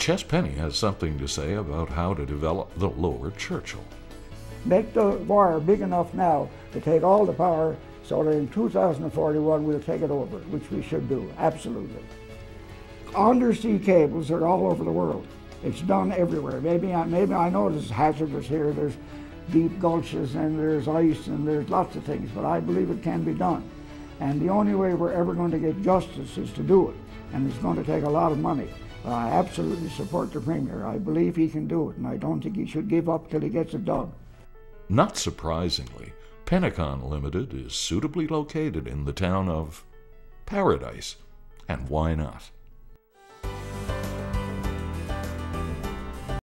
Ches Penny has something to say about how to develop the lower Churchill. Make the wire big enough now to take all the power so that in 2041 we'll take it over, which we should do, absolutely. Undersea cables are all over the world. It's done everywhere. Maybe I, maybe I know it's hazardous here. There's deep gulches and there's ice and there's lots of things, but I believe it can be done. And the only way we're ever going to get justice is to do it. And it's going to take a lot of money. I absolutely support the Premier. I believe he can do it, and I don't think he should give up till he gets it done. Not surprisingly, Pennecon Limited is suitably located in the town of Paradise. And why not?